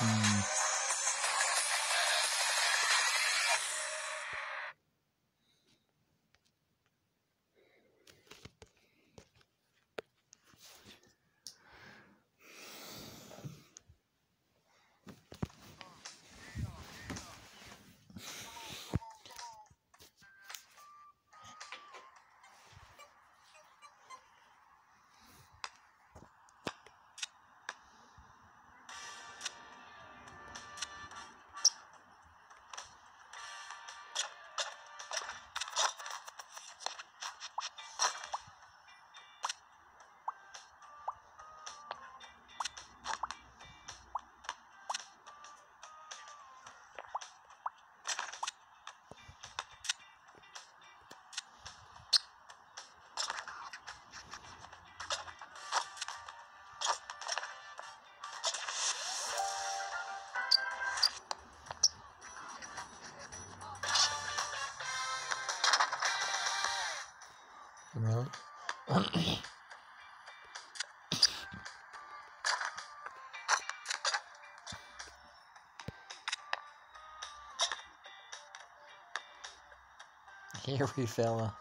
Mm. Here we fella.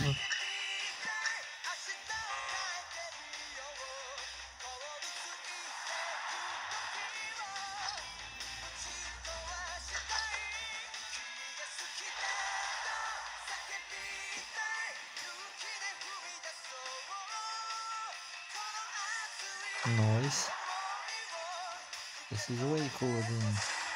Noise. This is way cooler than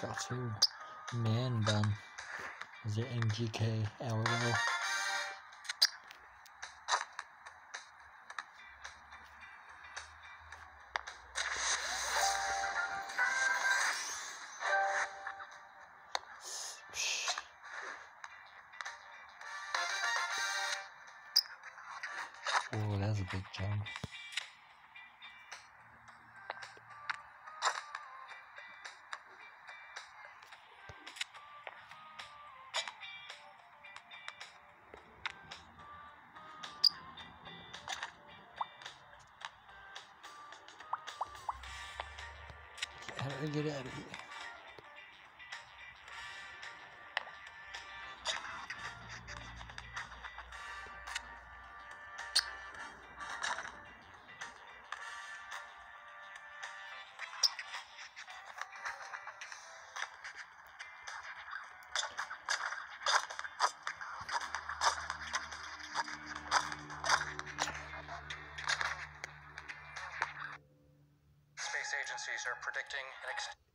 got two man bun. Is it MGK LOL? Oh, that's a big jump. Gotta get out of here. Predicting an ex-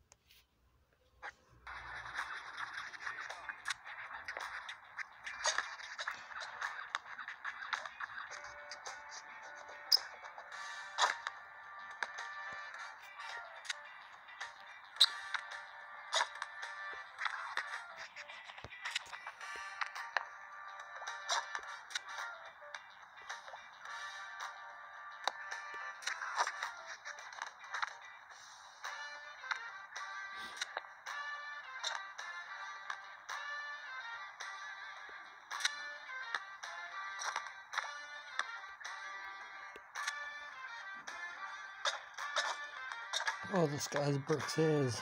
Oh, this guy's bricks is.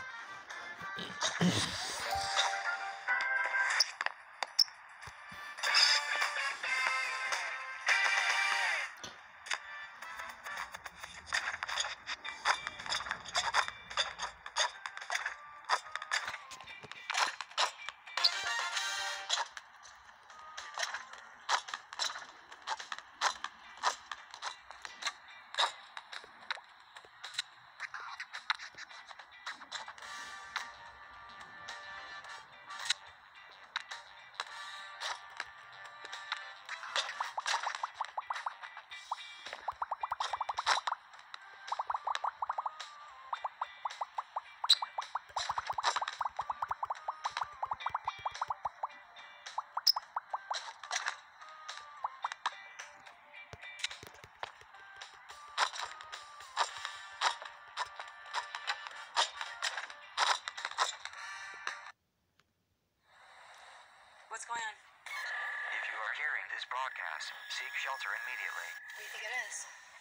This broadcast, seek shelter immediately. What do you think it is?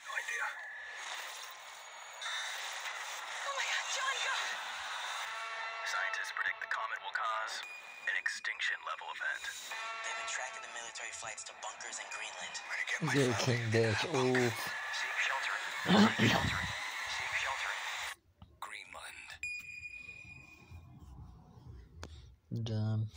No idea. Oh my god, John, go! Scientists predict the comet will cause an extinction level event. They've been tracking the military flights to bunkers in Greenland. I'm gonna get my Zero King Dash. that Seek shelter. Seek shelter. Seek shelter. Greenland. Dumb.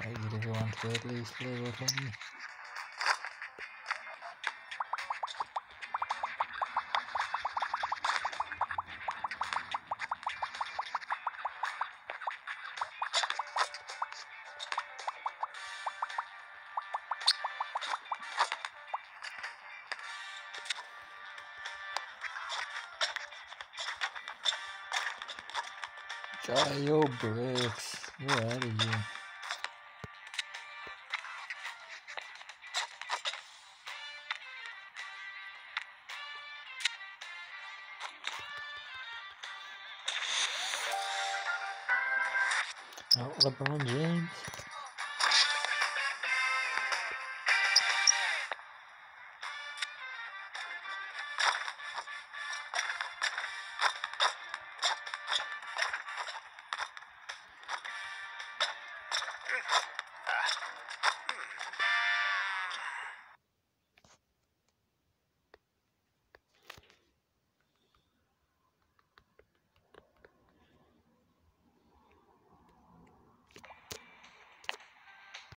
To get everyone to at least level 20. Try your bricks. You're of Not LeBron James.